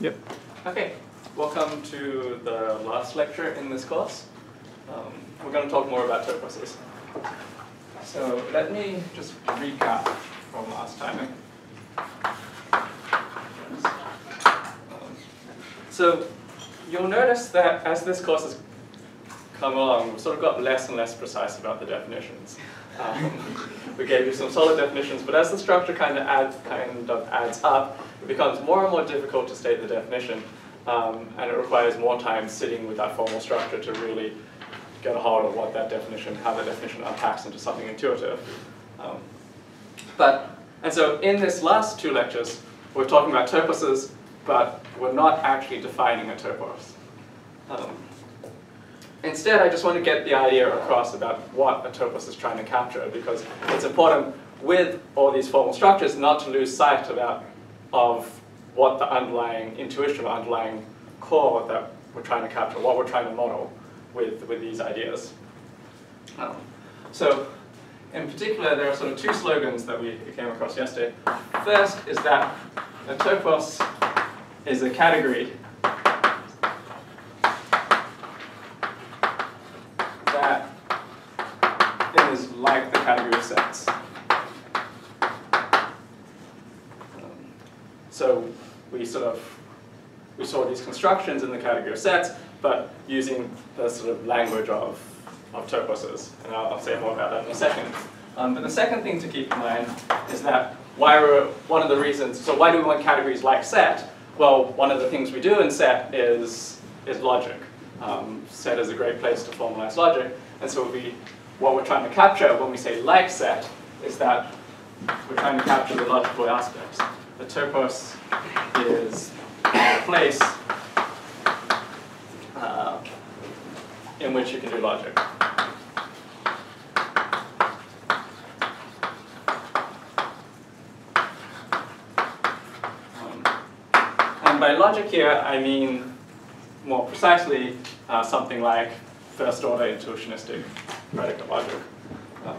Yep. Okay, welcome to the last lecture in this course. Um, we're going to talk more about toposes. So let me just recap from last time. Um, so you'll notice that as this course has come along, we've sort of got less and less precise about the definitions. Um, we gave you some solid definitions, but as the structure kind of, adds, kind of adds up, it becomes more and more difficult to state the definition, um, and it requires more time sitting with that formal structure to really get a hold of what that definition, how the definition unpacks into something intuitive. Um, but, and so in this last two lectures, we're talking about toposes, but we're not actually defining a topos. Um, instead, I just want to get the idea across about what a topos is trying to capture, because it's important with all these formal structures not to lose sight about of what the underlying intuition underlying core that we're trying to capture, what we're trying to model with, with these ideas. Um, so in particular, there are sort of two slogans that we came across yesterday. First is that a topos is a category that is like the category of sets. Um, so we sort of we constructions in the category of sets, but using the sort of language of, of toposes. And I'll, I'll say more about that in a second. Um, but the second thing to keep in mind is that why we're, one of the reasons, so why do we want categories like set? Well, one of the things we do in set is, is logic. Um, set is a great place to formalize logic. And so we, what we're trying to capture when we say like set is that we're trying to capture the logical aspects. The topos is a place uh, in which you can do logic. Um, and by logic here, I mean more precisely uh, something like first order intuitionistic predicate logic. Um,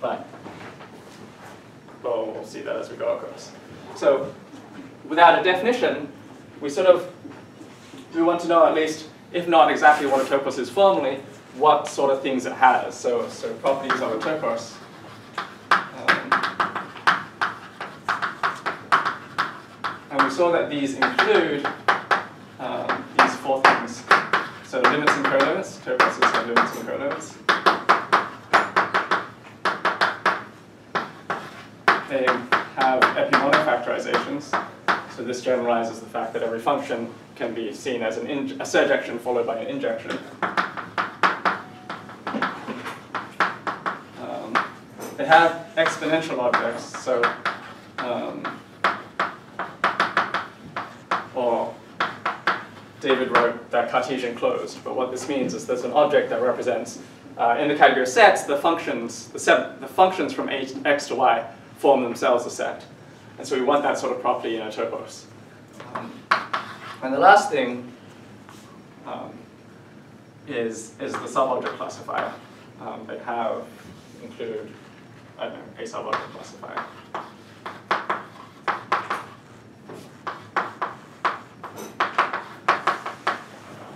but well, we'll see that as we go across. So without a definition, we sort of we want to know at least, if not exactly what a topos is formally, what sort of things it has. So, so properties of a topos. Um, and we saw that these include um, these four things. So limits and colimits, toposes have limits and colimits. They have epimonofactorizations. So this generalizes the fact that every function can be seen as an a surjection followed by an injection. Um, they have exponential objects, so um, or David wrote that Cartesian closed, but what this means is there's an object that represents, uh, in the category of sets, the functions, the, the functions from x to y form themselves a set. And so we want that sort of property in a topos. Um, and the last thing um, is, is the subobject classifier. Um, they have include, I don't know, a subobject classifier.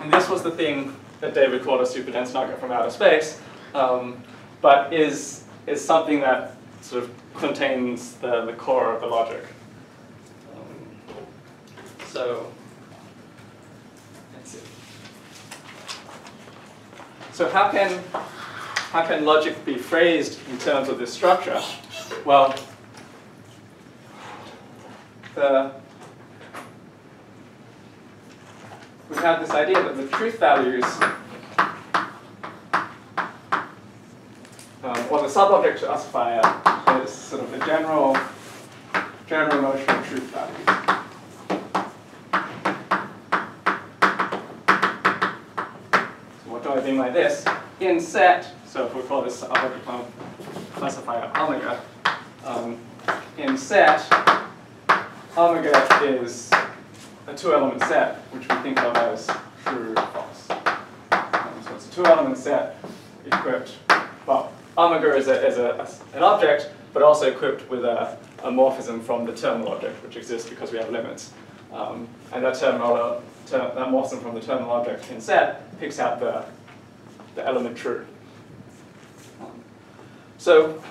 And this was the thing that David called a superdense nugget from outer space, um, but is, is something that sort of contains the, the core of the logic. Um, so, let's see. So how can, how can logic be phrased in terms of this structure? Well, the, we have this idea that the truth values um, or the subobject classifier is sort of a general, general notion of truth values. So what do I mean by this? In set, so if we call this subobject classifier omega, um, in set, omega is a two-element set, which we think of as true or false. Um, so it's a two-element set equipped, well, omega is, a, is a, an object, but also equipped with a, a morphism from the terminal object, which exists because we have limits. Um, and that terminal, ter that morphism from the terminal object in set picks out the, the element true. So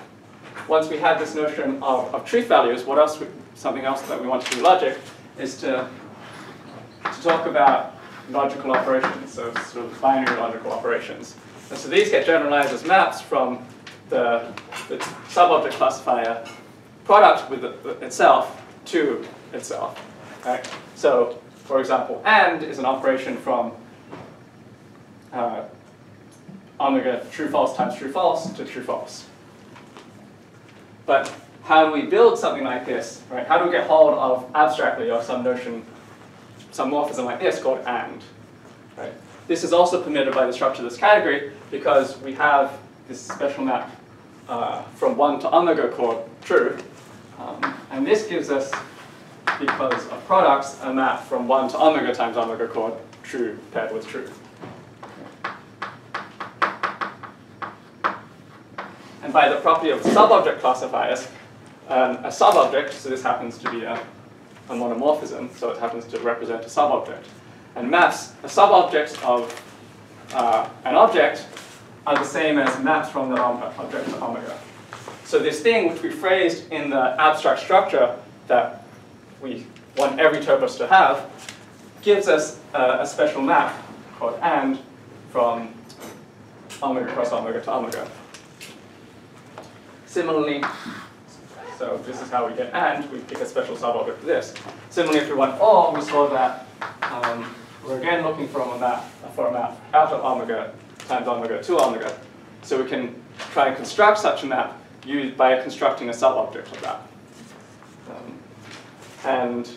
once we have this notion of, of truth values, what else, something else that we want to do logic is to, to talk about logical operations, so sort of binary logical operations. And so these get generalized as maps from the, the subobject classifier product with itself to itself. Right? So, for example, AND is an operation from uh, omega true false times true false to true false. But how do we build something like this? Right? How do we get hold of abstractly of some notion, some morphism like this called AND? Right? This is also permitted by the structure of this category because we have this special map uh, from 1 to omega called true. Um, and this gives us, because of products, a map from 1 to omega times omega called true paired with true. By the property of subobject classifiers, um, a subobject, so this happens to be a, a monomorphism, so it happens to represent a subobject. And maps, a subobject of uh, an object are the same as maps from the object to omega. So this thing which we phrased in the abstract structure that we want every topos to have gives us uh, a special map called AND from omega cross omega to omega. Similarly, so this is how we get AND, we pick a special subobject for this. Similarly, if we want OR, we saw that um, we're again looking for a map, for a map out of omega times omega to omega. So we can try and construct such a map used by constructing a subobject of that. Um, and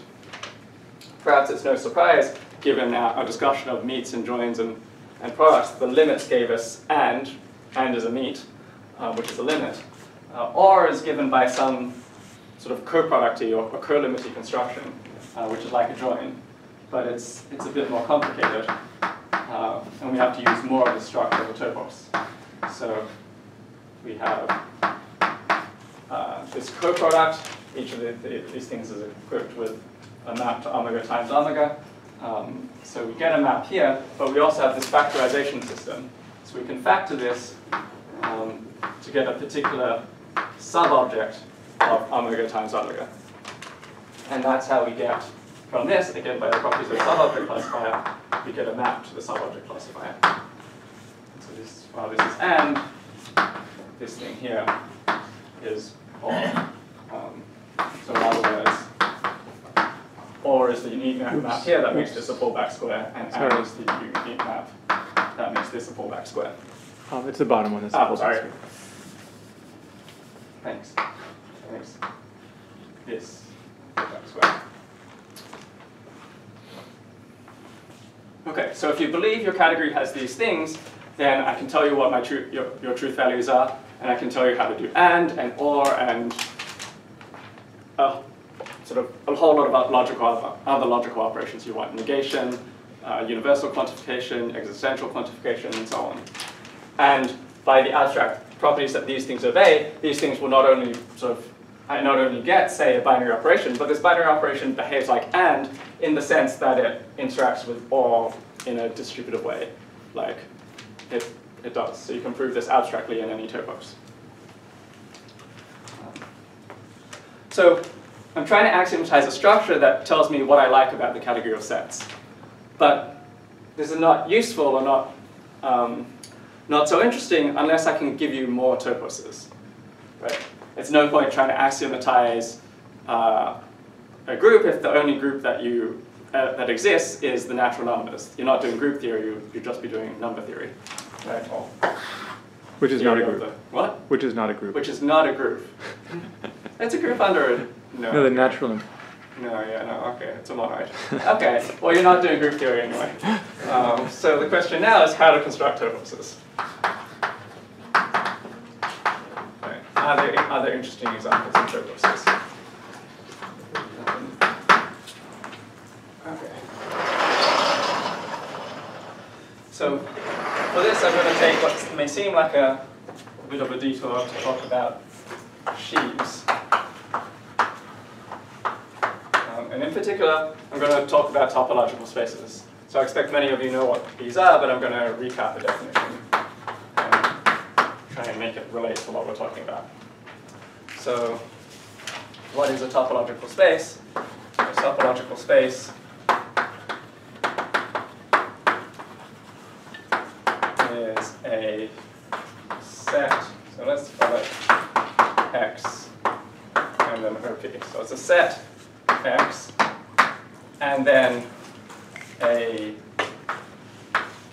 perhaps it's no surprise, given our, our, discussion of meets and joins and, and products, the limits gave us and, and is a meet, uh, which is a limit. Uh, or is given by some sort of coproducty or, or co-limity construction, uh, which is like a join. But it's, it's a bit more complicated, uh, and we have to use more of the structure of the topos. So we have uh, this coproduct. Each of the, the, these things is equipped with a map to omega times omega. Um, so we get a map here, but we also have this factorization system. So we can factor this um, to get a particular subobject of omega times omega. And that's how we get from this, again by the properties of subobject classifier, we get a map to the subobject classifier. So this, well, this is and this thing here is or. Um, so in other words, or is the unique map, map here that makes this a pullback square, and and is the unique map that makes this a pullback square. Um, it's the bottom one. That's oh, sorry. Square. Thanks. Thanks. This pullback square. Okay, so if you believe your category has these things, then I can tell you what my your, your truth values are, and I can tell you how to do and, and or, and uh, sort of a whole lot of logical, other logical operations you want. Negation, uh, universal quantification, existential quantification, and so on. And by the abstract properties that these things obey, these things will not only sort of I not only get, say, a binary operation, but this binary operation behaves like AND in the sense that it interacts with OR in a distributive way, like it, it does. So you can prove this abstractly in any topos. So I'm trying to axiomatize a structure that tells me what I like about the category of sets. But this is not useful or not, um, not so interesting unless I can give you more toposes. Right? It's no point trying to axiomatize uh, a group if the only group that you uh, that exists is the natural numbers. You're not doing group theory, you, would just be doing number theory. Right? Which is not a group. The, what? Which is not a group. Which is not a group. it's a group under a, no. No, the natural number. No, yeah, no, okay, it's a monoid. okay, well you're not doing group theory anyway. Um, so the question now is how to construct toposes. Are there other interesting examples of toposes? Okay. So for this, I'm going to take what may seem like a, a bit of a detour to talk about sheaves. Um, and in particular, I'm going to talk about topological spaces. So I expect many of you know what these are, but I'm going to recap the definition try and make it relate to what we're talking about. So what is a topological space? A topological space is a set, so let's call it X and then OP. So it's a set X and then a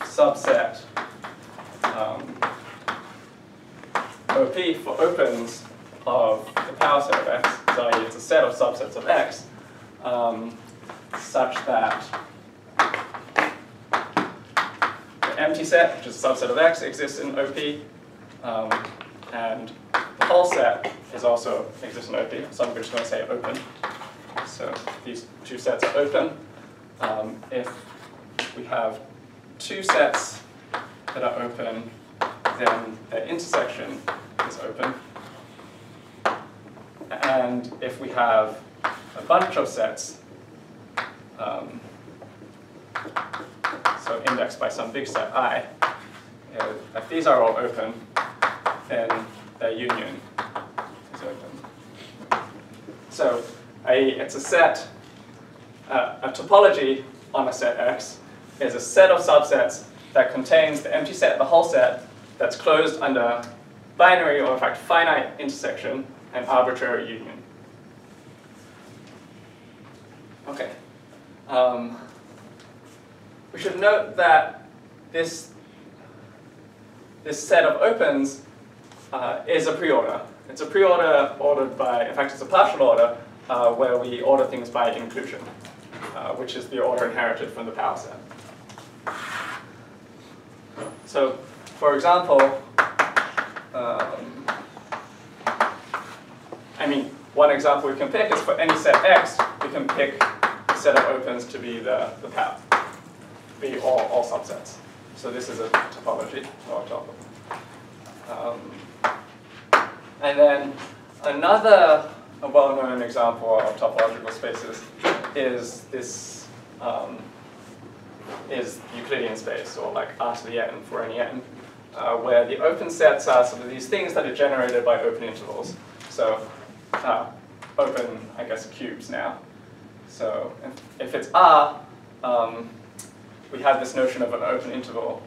subset um, OP for opens of the power set of X, so it's a set of subsets of X um, such that the empty set, which is a subset of X, exists in OP, um, and the whole set is also exists in OP, so I'm just going to say open. So these two sets are open. Um, if we have two sets that are open, then their intersection is open. And if we have a bunch of sets, um, so indexed by some big set i, if these are all open, then their union is open. So a, it's a set, uh, a topology on a set X is a set of subsets that contains the empty set, the whole set, that's closed under binary or in fact finite intersection and arbitrary union. Okay. Um, we should note that this, this set of opens uh, is a preorder. It's a preorder ordered by, in fact, it's a partial order uh, where we order things by inclusion, uh, which is the order inherited from the power set. So, for example, um, I mean, one example we can pick is for any set X, we can pick the set of opens to be the, the power, be all, all subsets. So this is a topology, or top. Um, and then another well-known example of topological spaces is this um, is Euclidean space, or like R to the n for any n, uh, where the open sets are sort of these things that are generated by open intervals. So uh, open, I guess, cubes now. So if, it's R, um, we have this notion of an open interval.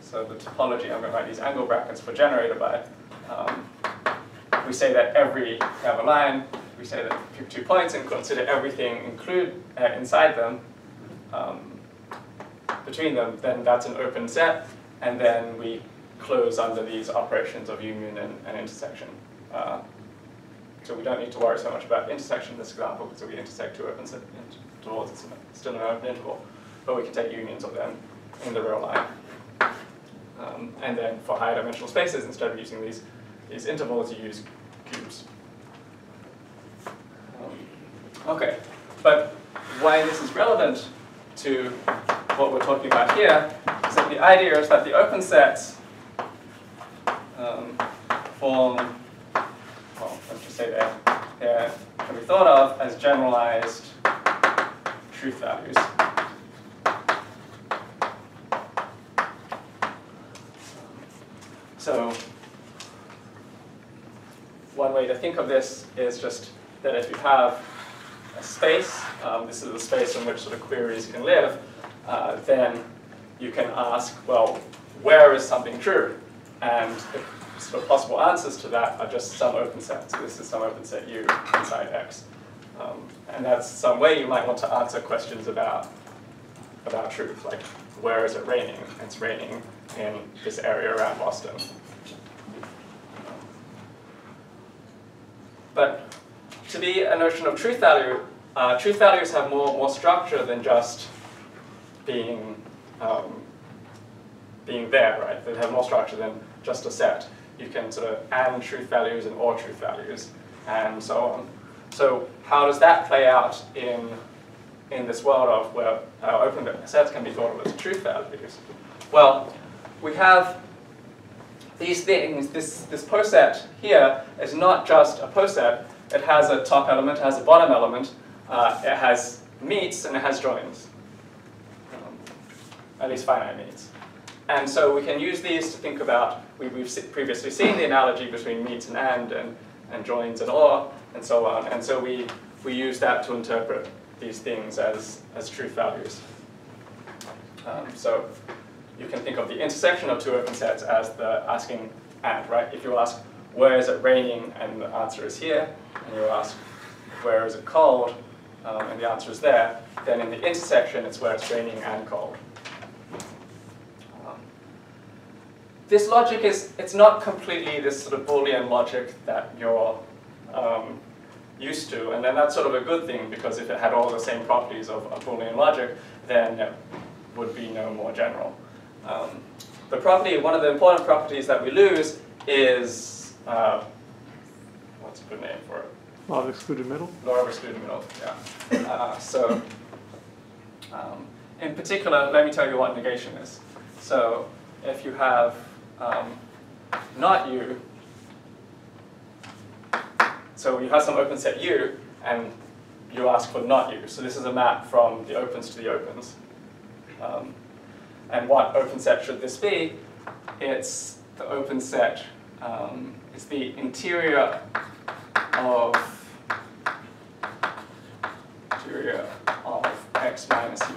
So the topology, I'm going to write these angle brackets for generated by. Um, we say that every, we have a line, we say that pick two points and consider everything include uh, inside them, um, between them, then that's an open set, and then we close under these operations of union and, and intersection. Uh, so we don't need to worry so much about intersection in this example, because we intersect two open intervals, it's still an open interval, but we can take unions of them in the real line. Um, and then for higher dimensional spaces, instead of using these, these intervals, you use cubes. Um, okay, but why this is relevant to what we're talking about here is that the idea is that the open sets um, form, well, let's just say that they can be thought of as generalized truth values. So one way to think of this is just that if you have a space, um, this is a space in which sort of queries can live, uh, then you can ask, well, where is something true? And the sort of possible answers to that are just some open set. So this is some open set U inside X. Um, and that's some way you might want to answer questions about, about truth, like where is it raining? It's raining in this area around Boston. But to be a notion of truth value, uh, truth values have more, more structure than just being, um, being there, right? They have more structure than just a set. You can sort of add truth values and or truth values and so on. So how does that play out in, in this world of where our open sets can be thought of as truth values? Well, we have these things, this, this poset here is not just a poset, it has a top element, it has a bottom element, uh, it has meets and it has joins, um, at least finite meets. And so we can use these to think about, we, we've previously seen the analogy between meets and and, and, and joins and or, and so on. And so we, we use that to interpret these things as, as truth values. Um, so you can think of the intersection of two open sets as the asking and, right? If you ask, where is it raining, and the answer is here, and you ask, where is it cold, um, and the answer is there, then in the intersection, it's where it's raining and cold. Um, this logic is, it's not completely this sort of Boolean logic that you're um, used to, and then that's sort of a good thing, because if it had all the same properties of, of Boolean logic, then it would be no more general. Um, the property, one of the important properties that we lose is, uh, what's a good name for it? Law of excluded middle? Law of excluded middle, yeah. Uh, so, um, in particular, let me tell you what negation is. So, if you have um, not u, so you have some open set u, and you ask for not u. So this is a map from the opens to the opens. Um, and what open set should this be? It's the open set, um, it's the interior of interior of x minus u.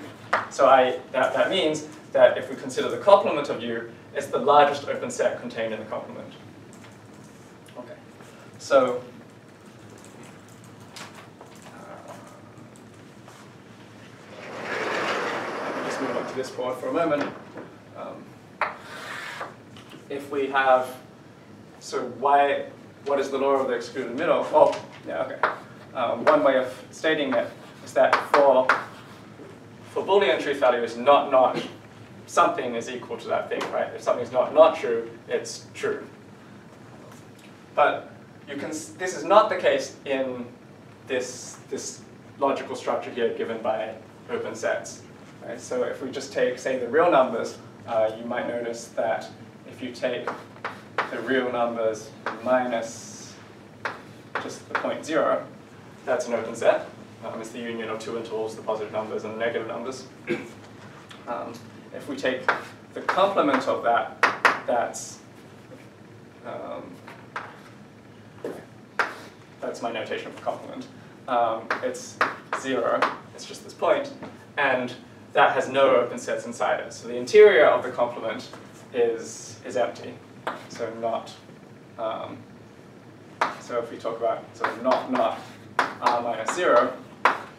So I, that, that means that if we consider the complement of u, it's the largest open set contained in the complement. Okay, so uh, let me just move on to this board for a moment. Um, if we have, so why, what is the law of the excluded middle? Well, yeah, okay. Um, one way of stating it is that for, for Boolean truth value is not not, something is equal to that thing, right? If something's not not true, it's true. But you can, this is not the case in this, this logical structure here given by open sets. Right? So if we just take, say, the real numbers, uh, you might notice that if you take the real numbers minus just the point zero, that's an open set. Um, it's the union of two intervals, the positive numbers and the negative numbers. Um, if we take the complement of that, that's um, that's my notation for complement. Um, it's zero, it's just this point, and that has no open sets inside it. So the interior of the complement is, is empty, so not, um, so if we talk about sort of not not r minus zero,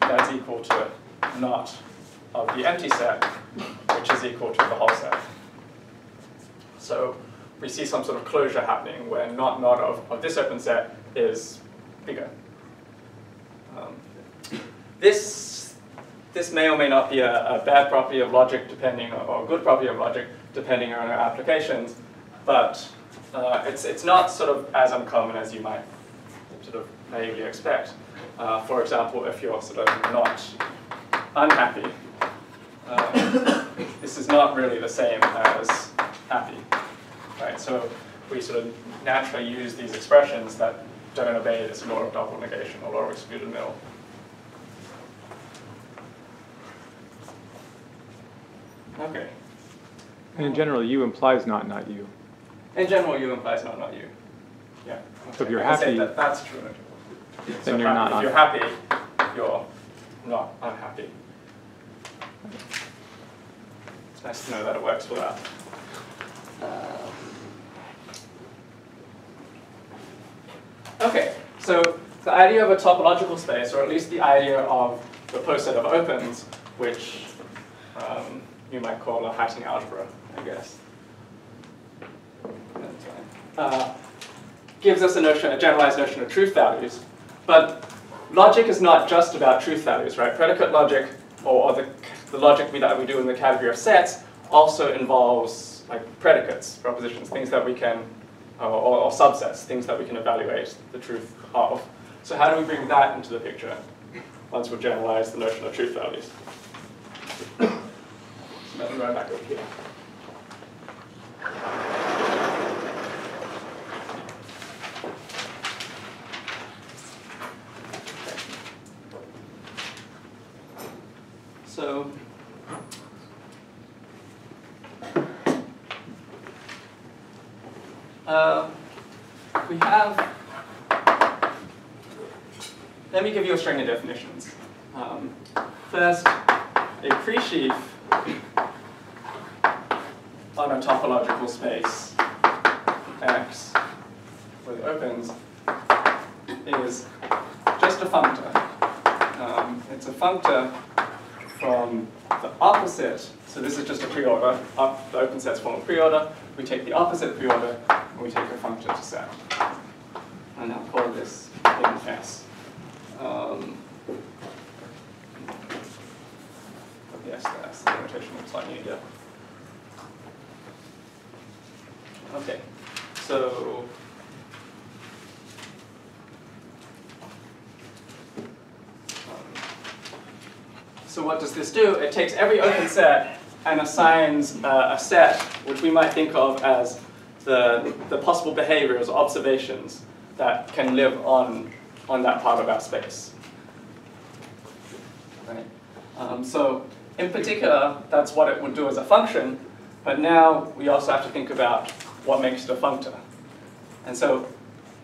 that's equal to not of the empty set, which is equal to the whole set. So we see some sort of closure happening where not not of, of this open set is bigger. Um, this, this may or may not be a, a bad property of logic depending, or a good property of logic depending on our applications, but uh, it's, it's not sort of as uncommon as you might sort of naively expect. Uh, for example, if you're sort of not unhappy, um, this is not really the same as happy, right? So we sort of naturally use these expressions that don't obey this law of double negation or law of excluded middle. Okay. And in general, you implies not not U. In general, you implies not not you. Yeah. So if you're I can say happy- that that's true. So you're not If you're happy, you're not unhappy. It's nice to know that it works for that. Okay, so the idea of a topological space, or at least the idea of the poset of opens, which um, you might call a Heyting algebra, I guess. Uh, gives us a notion, a generalized notion of truth values. But logic is not just about truth values, right? Predicate logic, or, or the, the logic that we do in the category of sets, also involves like predicates, propositions, things that we can, or, or, or subsets, things that we can evaluate the truth of. So how do we bring that into the picture once we've generalized the notion of truth values? Let me run back over here. So uh, we have, let me give you a string of definitions. Um, first, a pre-sheaf on a topological space X with opens is just a functor. Um, it's a functor from the opposite, so this is just a preorder, the open sets form a preorder, we take the opposite preorder, and we take a functor to set. And I'll call this S. Um, yes, that's the notation looks slightly easier. Okay, so um, so what does this do? It takes every open set and assigns uh, a set which we might think of as the, the possible behaviors or observations that can live on, on that part of our space. Right? Um, so in particular, that's what it would do as a function, but now we also have to think about what makes it a functor. And so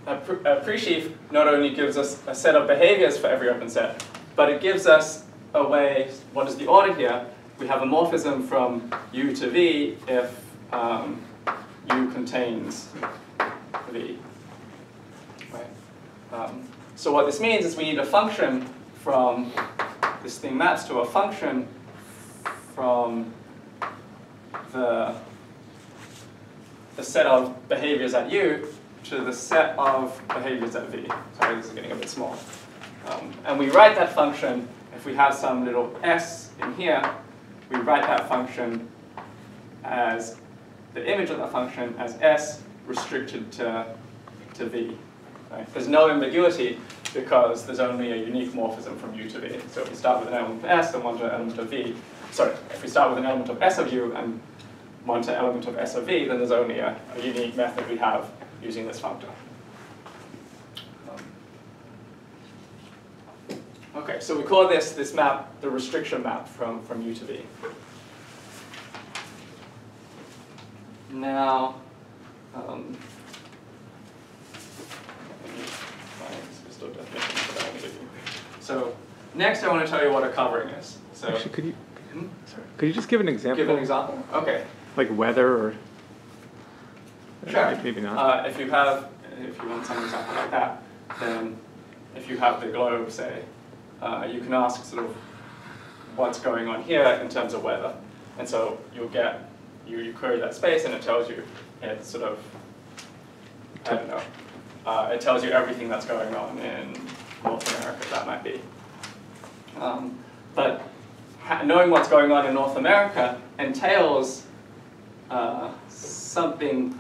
a, pre a pre-sheaf not only gives us a set of behaviors for every open set, but it gives us a way, what is the order here? We have a morphism from u to v if um, u contains v. Right. Um, so what this means is we need a function from, this thing maps to a function from the, the set of behaviors at u to the set of behaviors at v. Sorry, this is getting a bit small. Um, and we write that function, if we have some little s in here, we write that function as the image of that function as s restricted to, to v. Right? There's no ambiguity because there's only a unique morphism from u to v. So if we start with an element of s and one to an element of v, sorry, if we start with an element of s of u and one to element of s of v, then there's only a, a unique method we have using this functor. Um, okay, so we call this this map the restriction map from, from u to v. Now, um, let me find some still definitions that I want to give you. So next I want to tell you what a covering is. So Actually, could you, Hmm? sorry, could you just give an example? give an example. Okay. Like weather or? Sure. Maybe not. Uh, if you have, if you want some example like that, then if you have the globe, say, uh, you can ask sort of what's going on here in terms of weather. And so you'll get, you, you query that space and it tells you, it's sort of, I don't know, uh, it tells you everything that's going on in North America, that might be. Um, but knowing what's going on in North America entails uh, something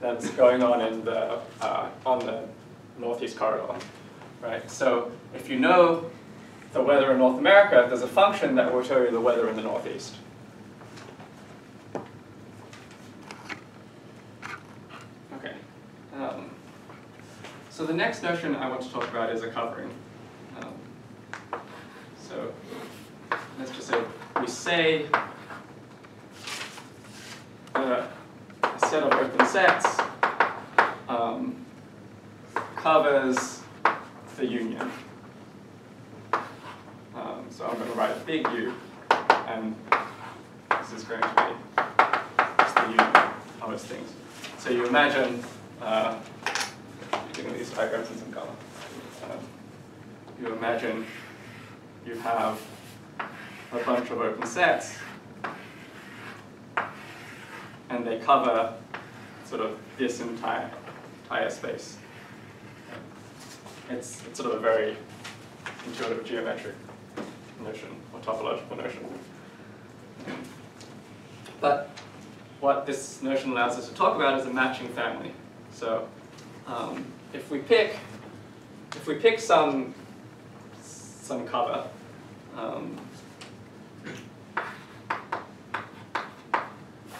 that's going on in the uh, on the northeast corridor, right? So if you know the weather in North America, there's a function that will tell you the weather in the northeast. Okay. Um, so the next notion I want to talk about is a covering. Um, so let's just say we say a set of open sets um, covers the union. Um, so I'm going to write a big U, and this is going to be the union of its things. So you imagine, uh, using these diagrams in some color, um, you imagine you have a bunch of open sets and they cover sort of this entire entire space. It's, it's sort of a very intuitive geometric notion or topological notion. But what this notion allows us to talk about is a matching family. So um, if we pick if we pick some some cover, um,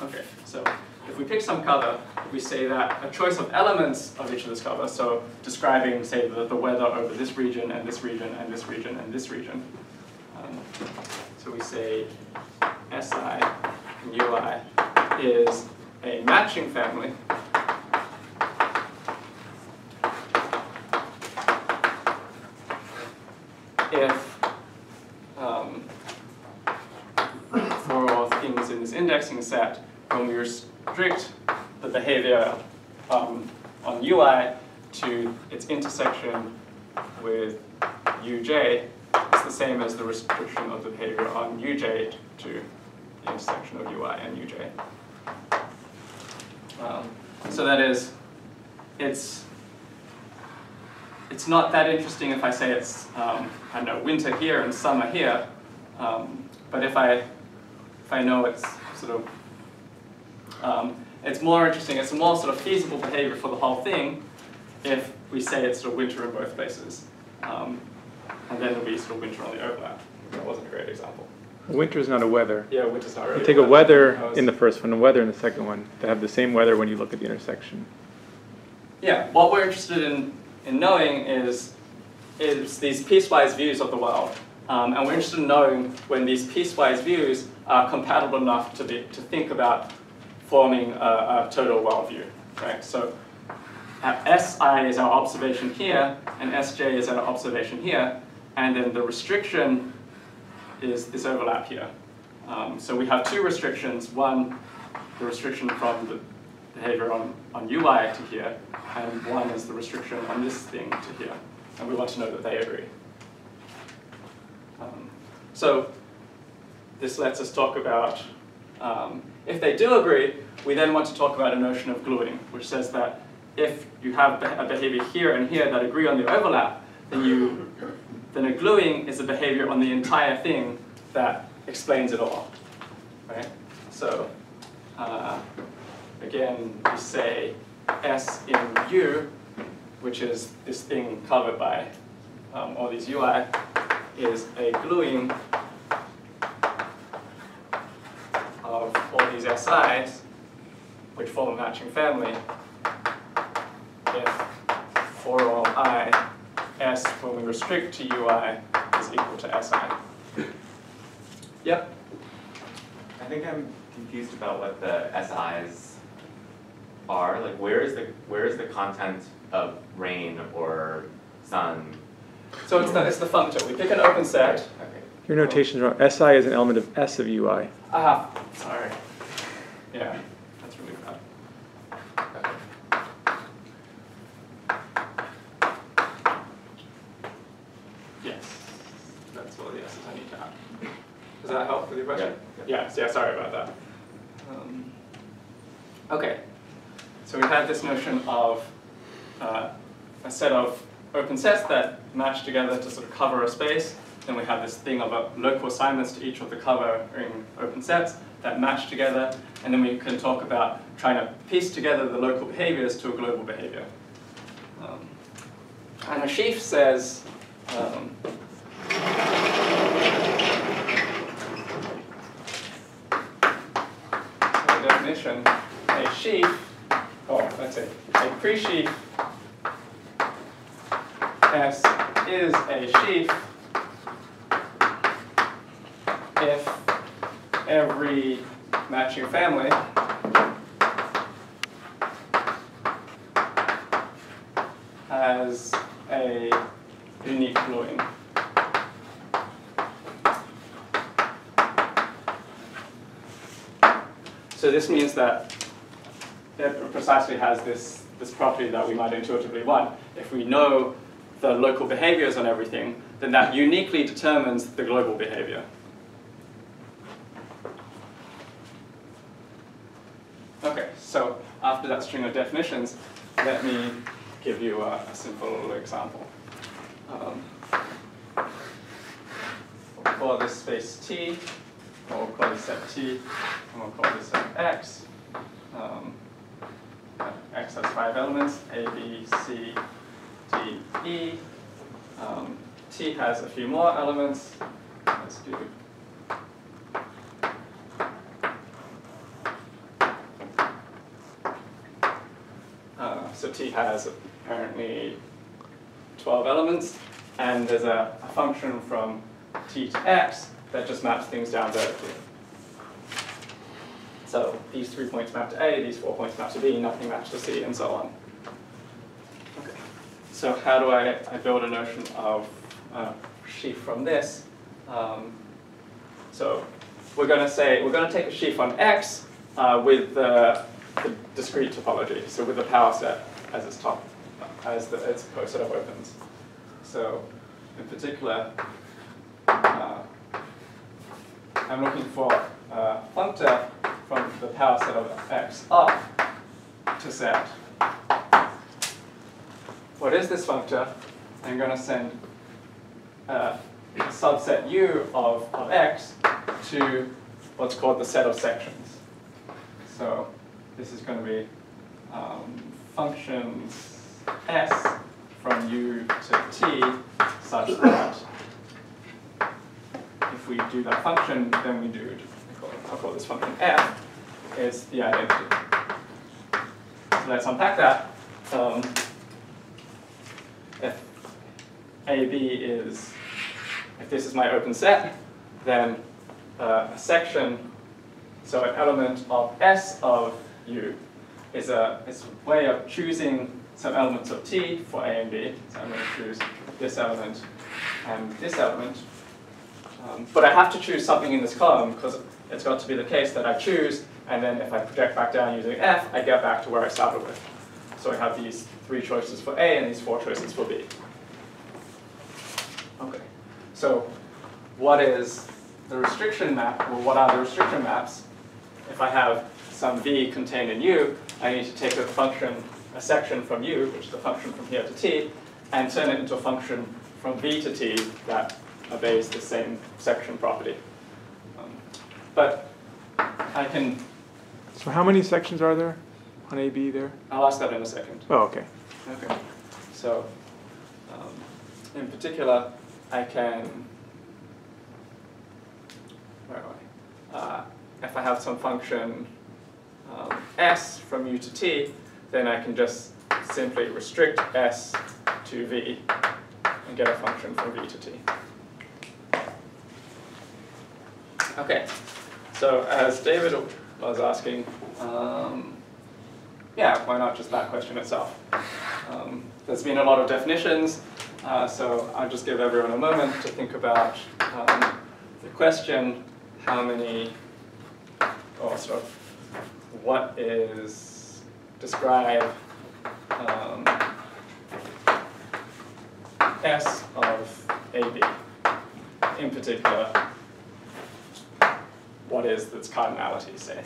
Okay, so if we pick some cover, we say that a choice of elements of each of this cover, so describing, say, the, the weather over this region and this region and this region and this region, Um, so we say SI and UI is a matching family. If um, for all things in this indexing set, when we restrict the behavior um, on UI to its intersection with UJ, it's the same as the restriction of the behavior on UJ to the intersection of UI and UJ. Um, so that is, it's it's not that interesting if I say it's um, I know winter here and summer here, um, but if I if I know it's sort of um, it's more interesting. It's a more sort of feasible behavior for the whole thing if we say it's sort of winter in both places, um, and then it'll be sort of winter on the overlap. That wasn't a great example. Winter is not a weather. Yeah, winter's not really. Take a weather was- in the first one, and weather in the second one. They have the same weather when you look at the intersection. Yeah, what we're interested in, in knowing is, is these piecewise views of the world. Um, and we're interested in knowing when these piecewise views are compatible enough to, be, to think about forming a, a total worldview. Right? So uh, SI is our observation here, and SJ is our observation here, and then the restriction is this overlap here. Um, so we have two restrictions. One, the restriction from the behavior on, on UI to here, and one is the restriction on this thing to here. And we want to know that they agree. Um, so this lets us talk about, um, if they do agree, we then want to talk about a notion of gluing, which says that if you have a behavior here and here that agree on the overlap, then you, then a gluing is a behavior on the entire thing that explains it all, right? So, uh, again, we say S in U, which is this thing covered by um, all these UI, is a gluing of all these SIs, which form a matching family, if for all i, S when we restrict to UI is equal to SI. Yep, I think I'm confused about what the SIs are. Like, where is the where is the content of rain or sun? so it's the, it's the functor. We pick an open set. Okay. Your notation's wrong. SI is an element of S of UI. Ah, sorry. Yeah, that's really bad. Yes, that's all the S's I need to add. Does that help with your question? Yeah, Yes, yeah, sorry about that. Um, Okay, so we had this notion of uh, a set of open sets that match together to sort of cover a space. Then we have this thing of a local assignments to each of the covering open sets that match together. And then we can talk about trying to piece together the local behaviors to a global behavior. Um, and a sheaf says, um, definition, a sheaf, oh, that's it, a pre-sheaf S is a sheaf if every matching family has a unique gluing. So this means that it precisely has this, this property that we might intuitively want. If we know the local behaviors on everything, then that uniquely determines the global behavior. Okay, so after that string of definitions, let me give you a, a simple example. Um, we'll call this space T, or we'll call this set T, and we'll call this set X. Um, X has five elements, A, B, C, D, E. Um, T has a few more elements. Let's do T has apparently 12 elements, and there's a, a function from t to x that just maps things down vertically. So these three points map to A, these four points map to B, nothing maps to C, and so on. Okay. So how do I, I build a notion of uh, sheaf from this? Um, so we're going to say, we're going to take a sheaf on X uh, with the, the discrete topology, so with the power set as its top, as the, its of opens. So in particular, uh, I'm looking for a functor from the power set of x up to set. What is this functor? I'm going to send uh, a subset u of, of x to what's called the set of sections. So this is going to be um, functions s from u to t such that if we do that function, then we do, I'll call this function f, is the identity. So let's unpack that. Um, if AB is, if this is my open set, then uh, a section, so an element of S of U is a, is a way of choosing some elements of T for A and B. So I'm going to choose this element and this element. Um, but I have to choose something in this column because it's got to be the case that I choose, and then if I project back down using F, I get back to where I started with. So I have these three choices for A and these four choices for B. Okay, so what is the restriction map, well what are the restriction maps? If I have some V contained in U, I need to take a function, a section from U, which is a function from here to T, and turn it into a function from V to T that obeys the same section property. Um, but I can, So how many sections are there on AB there? I'll ask that in a second. Oh, okay. Okay, so um, in particular, I can, where am I? Uh, if I have some function um, s from u to t, then I can just simply restrict s to v and get a function from v to t. Okay, so as David was asking, um, yeah, why not just that question itself? Um, there's been a lot of definitions, uh, so I'll just give everyone a moment to think about um, the question, how many, or sort of, what is, describe um, S of AB. In particular, what is its cardinality, say.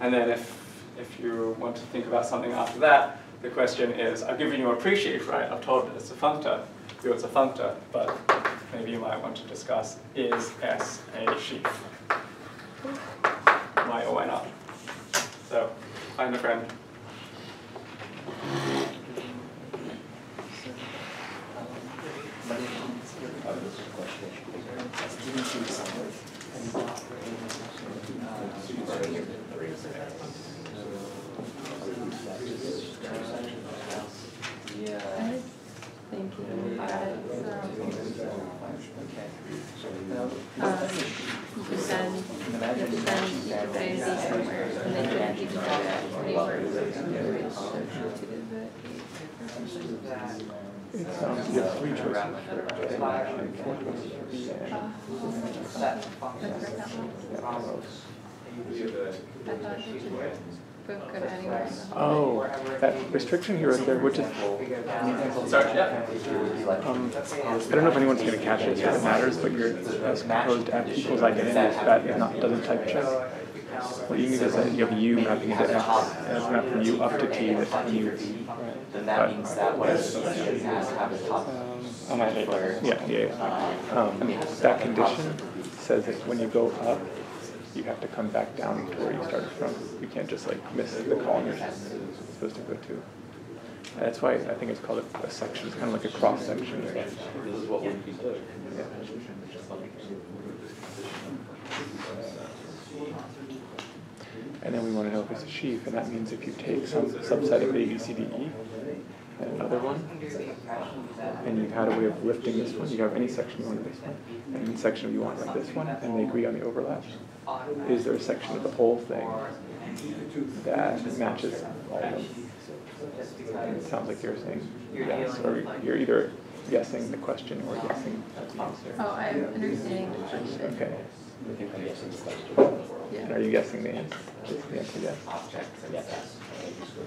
And then if, if you want to think about something after that, the question is, I've given you a presheaf, right? I've told it it's a functor, you it's a functor, but maybe you might want to discuss, is S a sheaf? Why or why not? So, find a friend. Thank you. Uh, um, you could send, you have to send identity somewhere, and then you can tell that anywhere to the It's, um, you have three choices for A and four choices for B and Let's write that one. I thought Oh, that restriction here right there, which is, um, I don't know if anyone's gonna catch it, if it matters, but your as composed f equals eigenn, that is not, doesn't type check. What you need is that you have u mapping into x, and it's mapped from u up to t, that you, then that means that to have a top. um, yeah, yeah, yeah. Um, that condition says that when you go up, you have to come back down to where you started from. You can't just like miss the column you're supposed to go to. And that's why I think it's called a, a section, it's kind of like a cross section. This is what would be good. And then we want to know if it's a sheaf, and that means if you take some subset of A, B, C, D, E, and another one, and you've had a way of lifting this one, you have any section you want this one, and any section you want like this one, and they agree on the overlaps, is there a section of the whole thing that matches all of them? It sounds like you're saying yes, or you're either guessing the question or guessing the answer. Oh, I'm understanding the question. Okay, I think I'm guessing the question. and are you guessing the answer? Is the answer yes? Yes.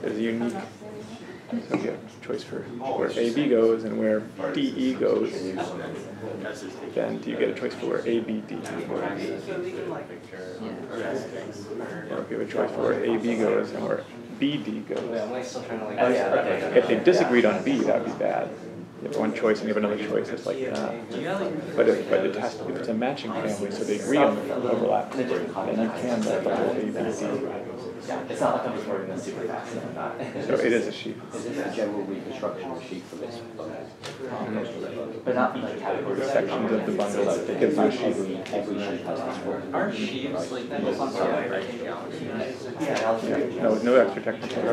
There's a unique, so you have a choice for where AB goes and where DE goes. Then do you get a choice for where ABD goes? Or if you have a choice for where AB goes and where BD goes? Am I still trying to like? Oh, yeah, okay. If they disagreed on B, that'd be bad. You have one choice and you have another choice, it's like, uh, but if, but it has to, if it's a matching family, so they agree on the overlap, then you can let the whole A, B, C. Yeah, it's not like I'm just working this super fast, I'm not. So it is a sheaf. Is this a general reconstruction sheaf for this book? But not like categories. Sections of the bundle that gives you a sheaf. Every, every sheaf has this word. Are sheaves like that? Yeah, I'll Yeah, no, no extra technical.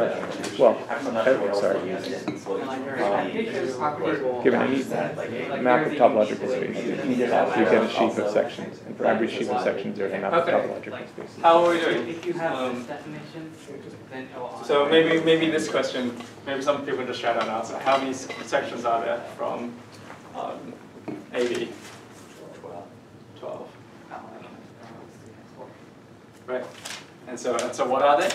Well, eh, sorry. Given any map of topological space, you get a sheaf of sections, and for every sheaf of sections, there's a map of topological space. How are we doing? If you have Um, So maybe, maybe this question, maybe some people just shout out an answer. How many sections are there from um, AB? Twelve. 12. Right, and so, and so what are they?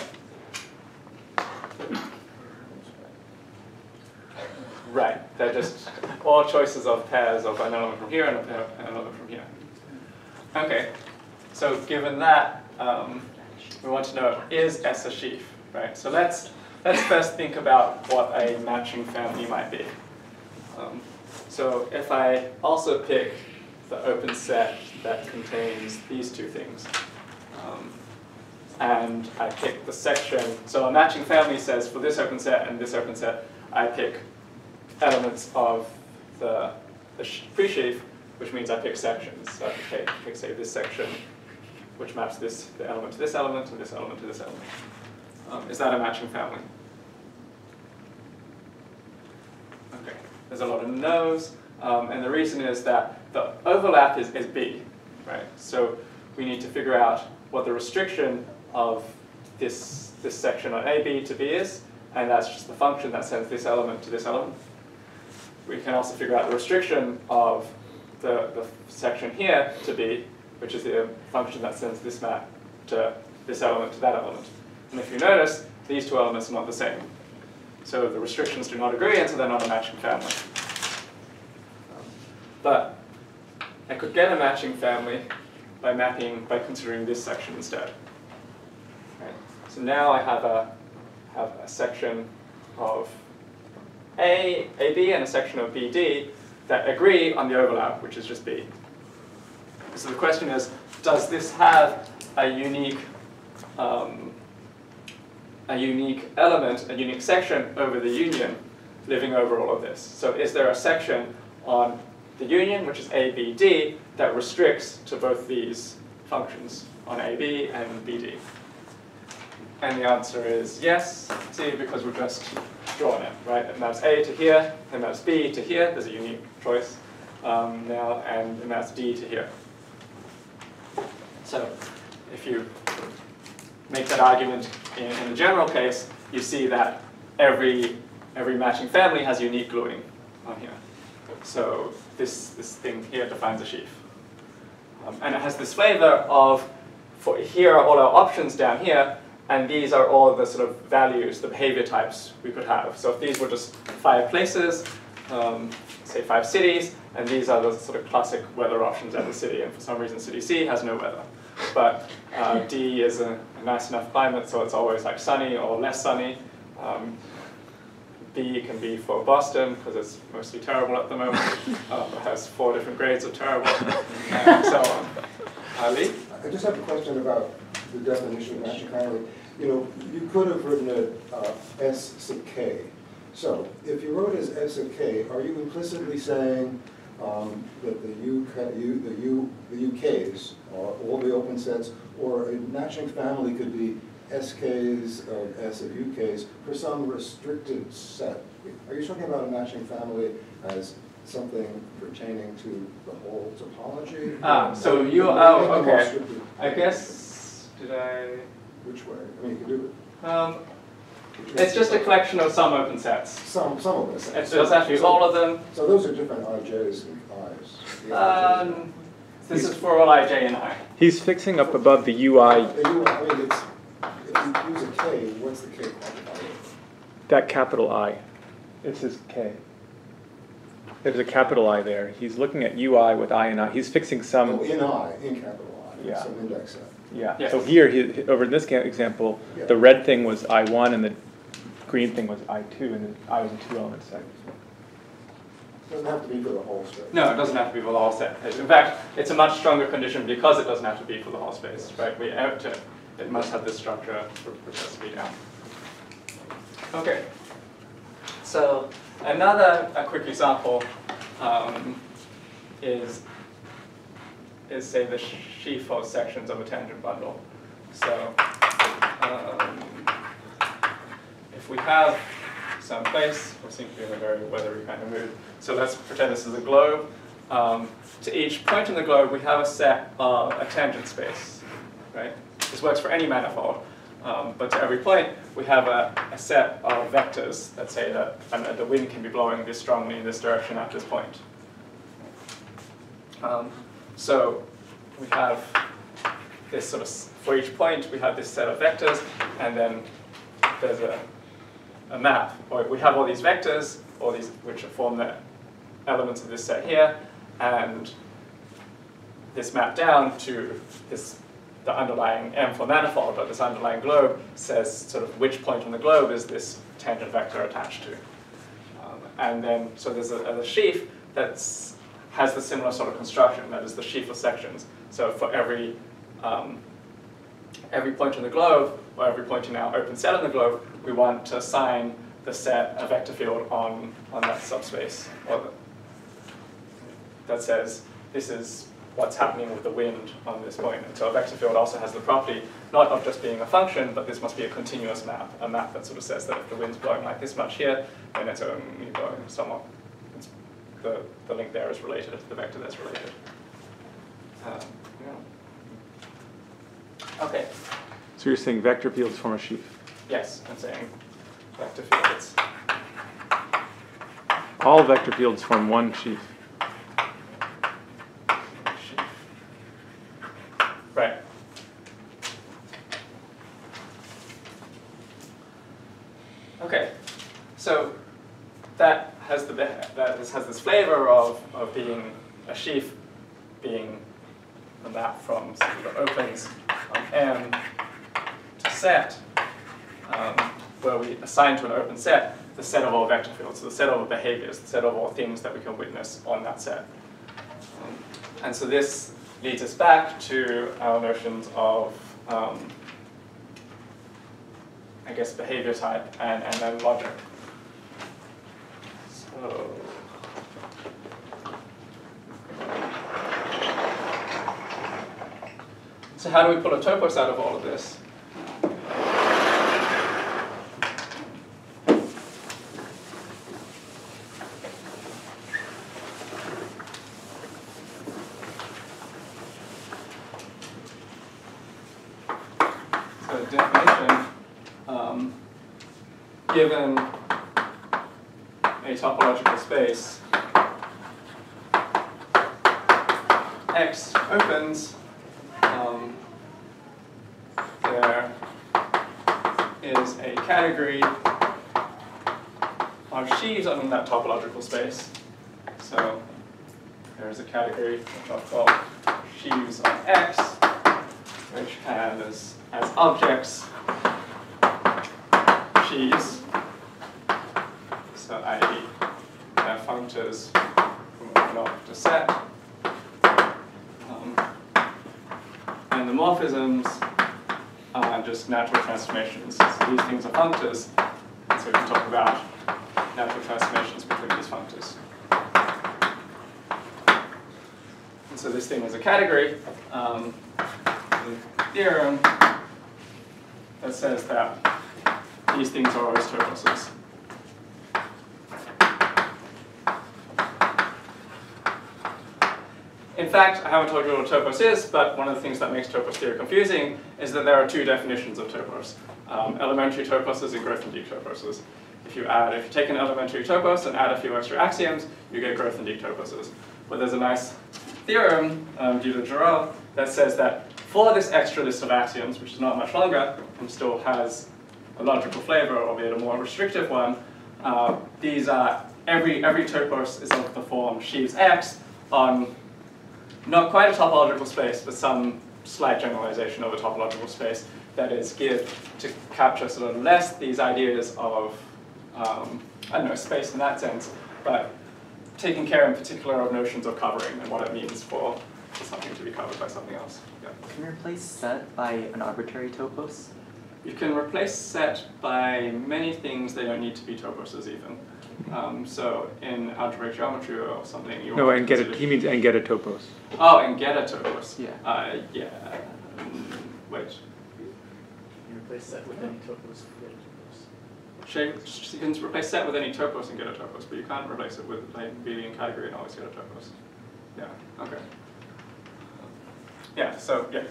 Right, they're just all choices of pairs of an element from here and an element from here. Okay, so given that, um, we want to know, is S a sheaf, right? So let's, let's first think about what a matching family might be. Um, so if I also pick the open set that contains these two things, um, and I pick the section, so a matching family says for this open set and this open set, I pick elements of the, the sh- pre-sheaf, which means I pick sections. So I pick, pick, say, this section, which maps this the element to this element and this element to this element. Um, is that a matching family? Okay, there's a lot of no's, um, and the reason is that the overlap is, is B, right? So we need to figure out what the restriction of this, this section on AB to B is, and that's just the function that sends this element to this element. We can also figure out the restriction of the, the section here to B, which is the um, function that sends this map to this element to that element. And if you notice, these two elements are not the same. So the restrictions do not agree, and so they're not a matching family. But I could get a matching family by mapping, by considering this section instead. Right? So now I have a, have a section of A, AB, and a section of BD that agree on the overlap, which is just B. So the question is, does this have a unique, um, a unique element, a unique section over the union living over all of this? So is there a section on the union, which is ABD, that restricts to both these functions on AB and BD? And the answer is yes, see, because we've just drawn it, right? It maps A to here, it maps B to here, there's a unique choice um, now, and it maps D to here. So if you make that argument in, in the general case, you see that every, every matching family has unique gluing on here. So this, this thing here defines a sheaf. Um, and it has this flavor of, for here are all our options down here, and these are all the sort of values, the behavior types we could have. So if these were just five places, um, say five cities, and these are the sort of classic weather options at the city, and for some reason city C has no weather. But uh, D is a, a nice enough climate, so it's always like sunny or less sunny. Um, B can be for Boston, because it's mostly terrible at the moment. Uh, it has four different grades of terrible, and so on. Uh, Lee? I just have a question about the definition of matching family. You know, you could have written it uh, S sub K. So if you wrote it as S sub K, are you implicitly saying um, that the U, U, the U, the UKs are all the open sets, or a matching family could be SKs of S of UKs for some restricted set Are you talking about a matching family as something pertaining to the whole topology? Ah, so you- oh, okay. I guess, did I? Which way? I mean, you can do Um, it. It's just a collection of some open sets. Some, some of us. It's just actually all of them. So those are different IJs and Is. Um, this is for all ij and i. He's fixing up above the UI, If you- I mean, it's, if you use a K, what's the K quantifier? that capital I. It says K. There's a capital I there. He's looking at UI with I and I. He's fixing some. Oh, some, in I, in capital I, Yeah. some index set. Yeah. Yes. So here, he, over in this example, Yeah. the red thing was I one and the green thing was I two and the I was a two element set. It doesn't have to be for the whole space. No, it doesn't have to be for the whole set. In fact, it's a much stronger condition because it doesn't have to be for the whole space, right? We have to, it must have this structure which has to be down. Okay. So another a quick example um, is is say the sheaf of sections of a tangent bundle. So um, if we have some place, we seem to be in a very weathery kind of mood. So let's pretend this is a globe. Um, to each point in the globe, we have a set of a tangent space, right? This works for any manifold. Um, but to every point, we have a, a set of vectors that say that um, the wind can be blowing this strongly in this direction at this point. Um, so we have this sort of, for each point, we have this set of vectors, and then there's a, a map. Or we have all these vectors, all these which form the elements of this set here, and this map down to this the underlying M for manifold, but this underlying globe says sort of which point on the globe is this tangent vector attached to. Um, and then, so there's a, a sheaf that has the similar sort of construction, that is the sheaf of sections. So for every, um, every point in the globe, or every point in our open set in the globe, we want to assign the set a vector field on, on that subspace, or that says this is what's happening with the wind on this point. And so a vector field also has the property, not of just being a function, but this must be a continuous map, a map that sort of says that if the wind's blowing like this much here, then it's only blowing somewhat, the, the link there is related, the vector that's related. Um, yeah. Okay, So you're saying vector fields form a sheaf. yes, I'm saying vector fields. All vector fields form one sheaf. sheaf. Right. Okay, so that has the that this has this flavor of, of being a sheaf, being a map from something that opens on M to set, um, where we assign to an open set the set of all vector fields, so the set of all behaviors, the set of all things that we can witness on that set. And so this leads us back to our notions of, um, I guess, behavior type and, and then logic. So. So how do we pull a topos out of all of this? So definition, um, given a topological space, X opens, um, there is a category of sheaves on that topological space. So there is a category which I'll call sheaves on X, which has as objects sheaves, so i.e. their functors from an object to set. Um, and the morphisms are just natural transformations. So these things are functors, so we can talk about natural transformations between these functors. And so this thing was a category. Um, the theorem that says that these things are always toposes. in fact, I haven't told you what a topos is, but one of the things that makes topos theory confusing is that there are two definitions of topos. Um, elementary toposes and Grothendieck toposes. If you add, if you take an elementary topos and add a few extra axioms, you get Grothendieck toposes. But there's a nice theorem um, due to Giraud that says that for this extra list of axioms, which is not much longer and still has a logical flavor, albeit a more restrictive one, uh, these are every every topos is of the form sheaves X on not quite a topological space, but some slight generalization of a topological space that is geared to capture sort of less these ideas of um, I don't know space in that sense, but taking care in particular of notions of covering and what it means for, something to be covered by something else. Yeah. Can we replace set by an arbitrary topos? You can replace set by many things they don't need to be toposes even. Um, so in algebraic geometry or something, you No, want to and get a, consider- he means and get a topos. Oh, and get a topos. Yeah. Uh, yeah. Mm, Wait. You replace that with any topos, forget topos. Shape, you can replace set with any topos and get a topos, but you can't replace it with like Abelian category and always get a topos. Yeah. Okay. Yeah. So yeah.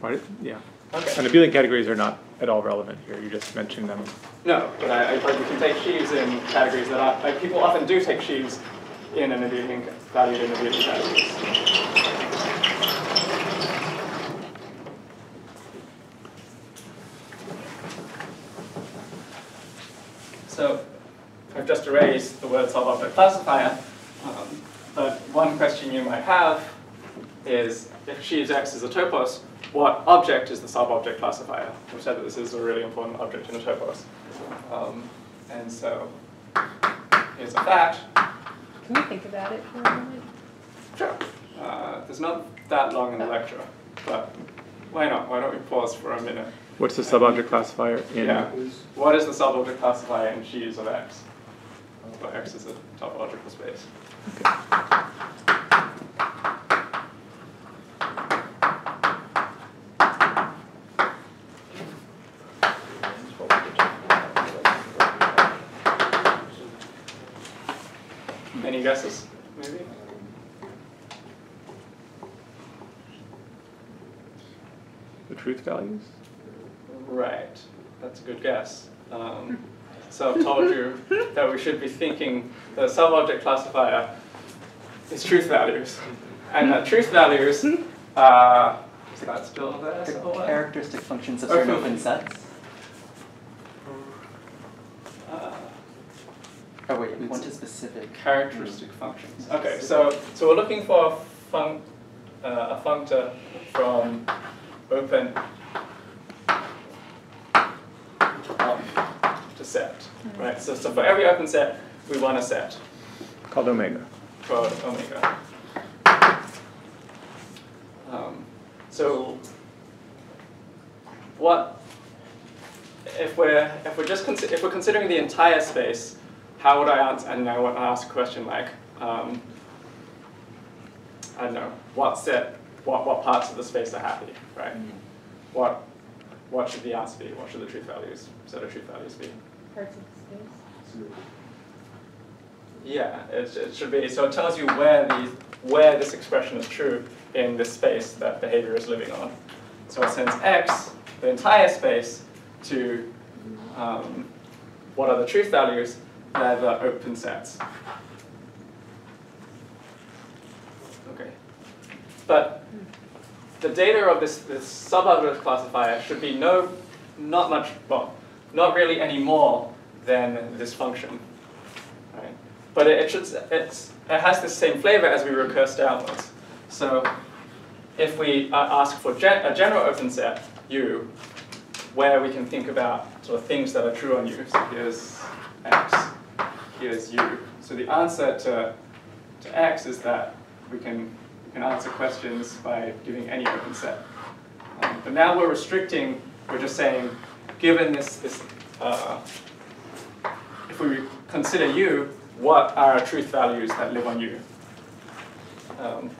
Why did- yeah. Okay. And Abelian categories are not at all relevant here, you just mentioned them. No, but I, I like we can take sheaves in categories that like people often do take sheaves in an Abelian valued in Abelian categories. So I've just erased the word sub-object classifier, um, but one question you might have is if sheaves X is a topos, what object is the sub-object classifier? We've said that this is a really important object in a topos. Um, and so here's a fact. Can we think about it for a moment? Sure. Uh, there's not that long in the lecture, but why not? Why don't we pause for a minute? What's the sub-object classifier in? Yeah. What is the sub-object classifier in sheaves of X? Where X is a topological space. Any guesses, maybe? The truth values? Right, that's a good guess. Um, so I've told you that we should be thinking the sub-object classifier is truth values. And that truth values, uh, is that still there The somewhere? characteristic functions of certain open sets? Uh, Oh wait, we want a specific. characteristic functions. Okay, so so we're looking for a func uh, a functor from open um, to set, right? So so for every open set, we want a set Called omega. for omega. Um, so what if we're if we're just if we're considering the entire space, how would I answer? And I want to ask a question like, um, I don't know, what set, what what parts of the space are happy, right? What what should the answer be? What should the truth values set of truth values be? Parts of the space? Yeah, it, it should be. So it tells you where these where this expression is true in this space that behavior is living on. So it sends x, the entire space, to um, what are the truth values? They're the open sets. Okay. But the data of this, this sub-object classifier should be no, not much, well, not really any more than this function. Right? But it, it should, it's, it has the same flavor as we recurse downwards. So if we uh, ask for gen, a general open set, U, where we can think about sort of things that are true on U. So here's X, here's U. So the answer to, to X is that we can, can answer questions by giving any open set. Um, but now we're restricting, we're just saying, given this, this uh, if we consider U, what are our truth values that live on U? Um,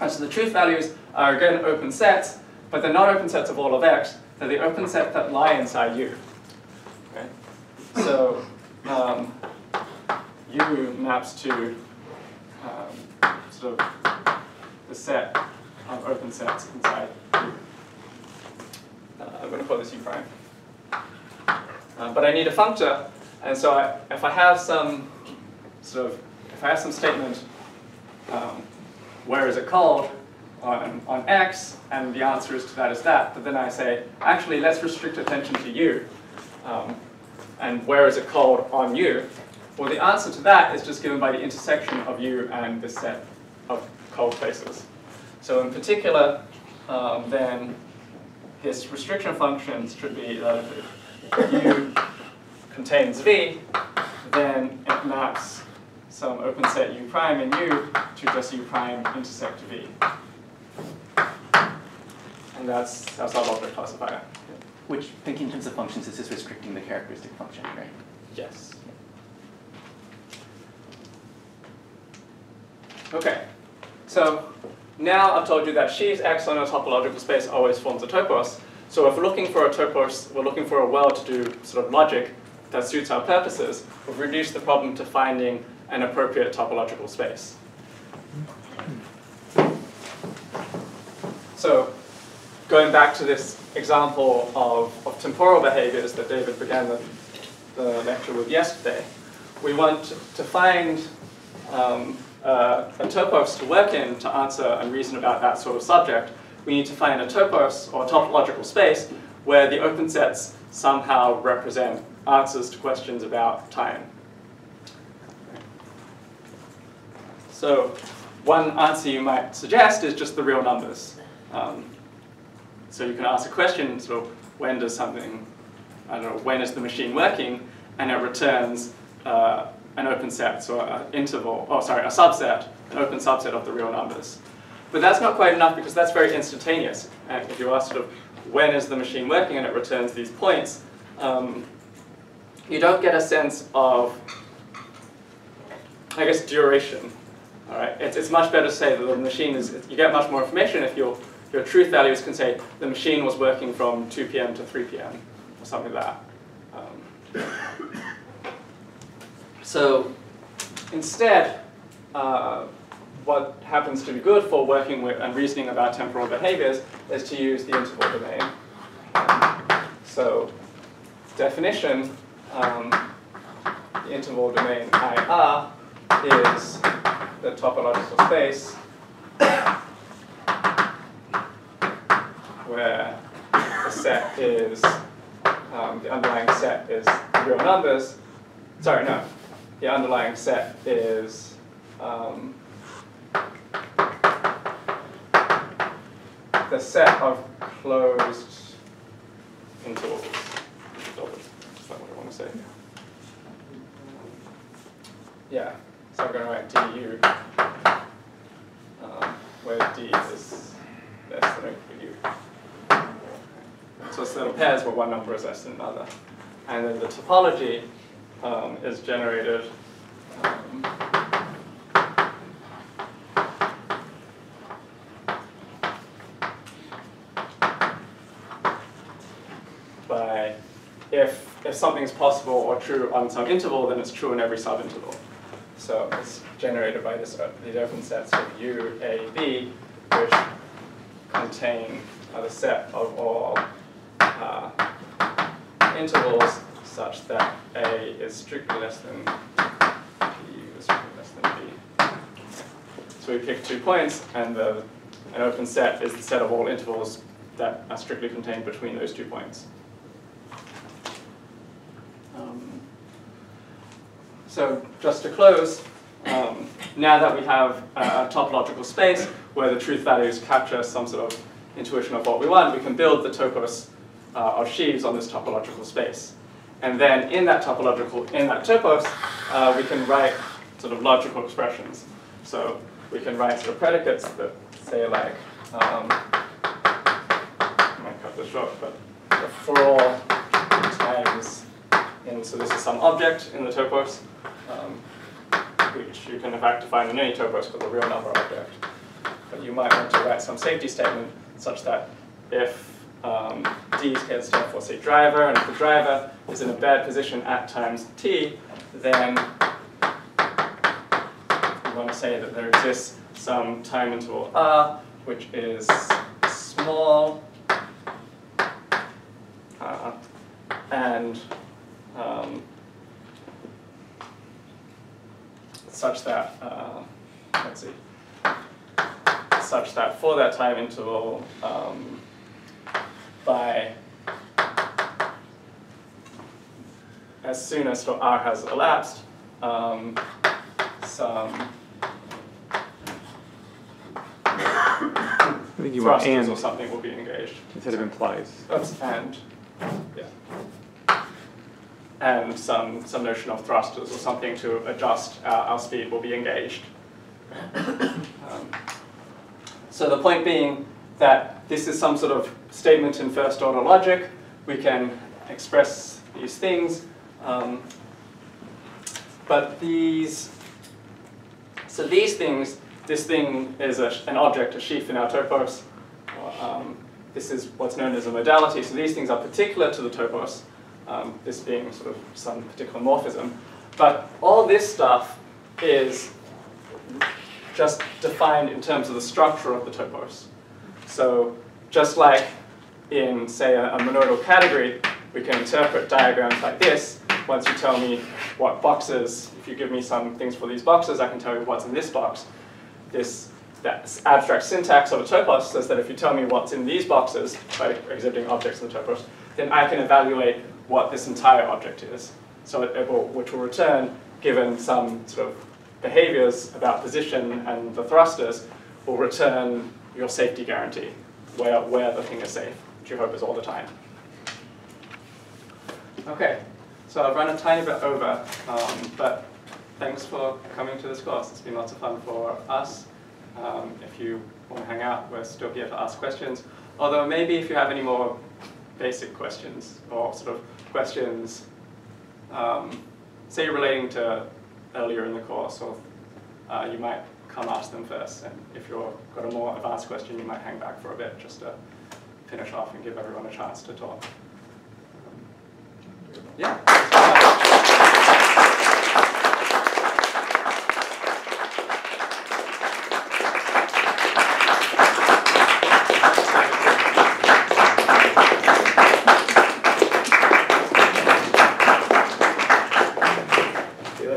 and so the truth values are again open sets, but they're not open sets of all of X, they're the open set that lie inside U. Okay? So um, maps to um, sort of set of open sets inside U. Uh, I'm going to call this U prime. Uh, but I need a functor, and so I, if I have some sort of, if I have some statement, um, where is it called on, on X, and the answer is to that is that, but then I say, actually, let's restrict attention to U, um, and where is it called on U? Well, the answer to that is just given by the intersection of U and the set of called places. So in particular, um, then this restriction function should be that if U contains V, then it maps some open set U prime in U to just U prime intersect V. And that's, that's our logic classifier. Which, thinking in terms of functions, is just restricting the characteristic function, right? Yes. Okay, so now I've told you that sheaves X on a topological space always forms a topos. So if we're looking for a topos, we're looking for a well-to-do sort of logic that suits our purposes, we've reduced the problem to finding an appropriate topological space. So going back to this example of, of temporal behaviors that David began the, the lecture with yesterday, we want to find um, uh, a topos to work in to answer and reason about that sort of subject. We need to find a topos or topological space where the open sets somehow represent answers to questions about time. So one answer you might suggest is just the real numbers. Um, so you can ask a question, sort of, when does something, I don't know, when is the machine working? And it returns uh, an open set, so an interval, oh sorry, a subset, an open subset of the real numbers. But that's not quite enough because that's very instantaneous. And if you ask sort of, when is the machine working and it returns these points, um, you don't get a sense of, I guess, duration. All right, it's, it's much better to say that the machine is, you get much more information if your, your truth values can say the machine was working from 2 p.m. to 3 p.m. or something like that. Um, so instead, uh, what happens to be good for working with and reasoning about temporal behaviors is to use the interval domain. So definition, um, the interval domain IR is the topological space where the set is, um, the underlying set is real numbers. Sorry, no. The underlying set is um, the set of closed intervals. Is that what I want to say? Yeah, so I'm going to write du, um, where d is less than equal to u. So it's little pairs where one number is less than another. And then the topology um, is generated um, by if, if something is possible or true on some interval, then it's true in every subinterval. So it's generated by this, uh, these open sets of U, A, B, which contain uh, the set of all uh, intervals such that A is strictly less than B is strictly less than B. So we pick two points, and the, an open set is the set of all intervals that are strictly contained between those two points. Um, so just to close, um, now that we have a, a topological space where the truth values capture some sort of intuition of what we want, we can build the topos uh, of sheaves on this topological space. And then in that topological, in that topos, uh, we can write sort of logical expressions. So we can write sort of predicates that say like, um, I might cut this short, but for all times in, so this is some object in the topos, um, which you can in fact define in any topos called the real number object. But you might want to write some safety statement such that if um, d can stand for, say, driver, and if the driver is in a bad position at times t, then we want to say that there exists some time interval r, which is small, uh, and um, such that, uh, let's see, such that for that time interval, um, by as soon as r has elapsed, um, some I think you want and or something will be engaged. instead of implies. Oops, and, yeah. And some, some notion of thrusters or something to adjust our, our speed will be engaged. Um, So the point being that this is some sort of statement in first order logic. We can express these things. um, But these, so these things, this thing is a, an object, a sheaf in our topos. Um, this is what's known as a modality. So these things are particular to the topos, um, this being sort of some particular morphism. But all this stuff is just defined in terms of the structure of the topos. So just like in, say, a, a monoidal category, we can interpret diagrams like this. Once you tell me what boxes, if you give me some things for these boxes, I can tell you what's in this box. This that abstract syntax of a topos says that if you tell me what's in these boxes by exhibiting objects in the topos, then I can evaluate what this entire object is. So it, will, which will return, given some sort of behaviors about position and the thrusters, will return your safety guarantee, where, where the thing is safe, which you hope is all the time. Okay, so I've run a tiny bit over, um, but thanks for coming to this course. It's been lots of fun for us. Um, if you want to hang out, we're still here to ask questions. Although maybe if you have any more basic questions or sort of questions, um, say relating to earlier in the course, or uh, you might come ask them first. And if you've got a more advanced question, you might hang back for a bit just to finish off and give everyone a chance to talk. Um, yeah.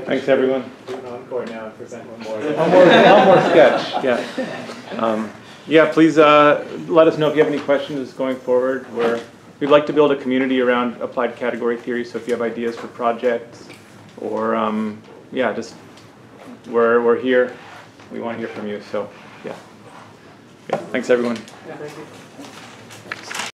Thanks, everyone. Do now and present one more. One more, one more sketch, yeah. Um, Yeah, please uh, let us know if you have any questions going forward. We're, we'd like to build a community around applied category theory, so if you have ideas for projects or, um, yeah, just, we're, we're here. We want to hear from you, so, yeah. Yeah, thanks, everyone. Yeah, thank you.